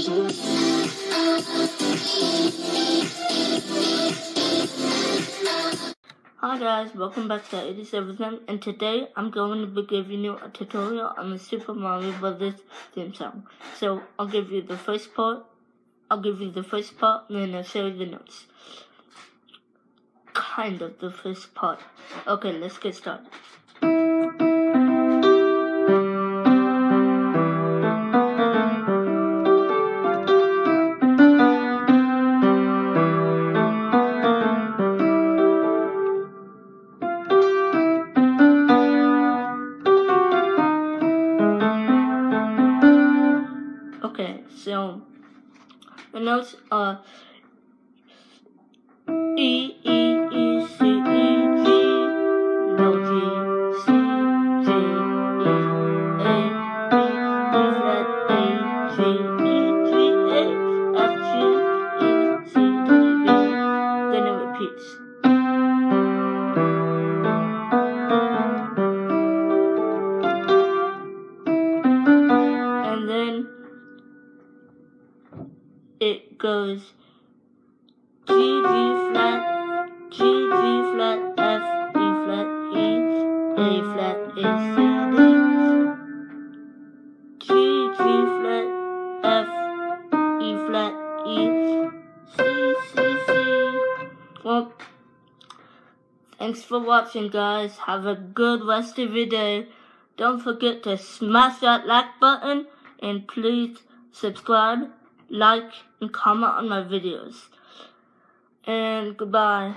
Hi guys, welcome back to 87 and today I'm going to be giving you a tutorial on the Super Mario Brothers theme song. So I'll give you the first part, I'll give you the first part and then I'll show you the notes. Kind of the first part. Okay, let's get started. So the notes are E E E C E G no G C G E A B E it goes G G flat G G flat F E flat E A flat A C D G G flat F E flat E C C C Well thanks for watching guys. Have a good rest of your day. Don't forget to smash that like button and please subscribe like, and comment on my videos. And goodbye.